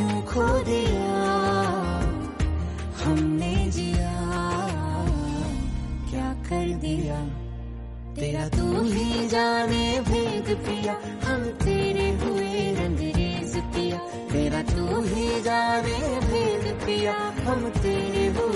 क्यों खो दिया, हमने जिया। क्या कर दिया? तेरा तू ही जाने भेद पिया, हम तेरे हुए रंगरेज पिया। तेरा तू ही जाने भेद पिया, हम तेरे हुए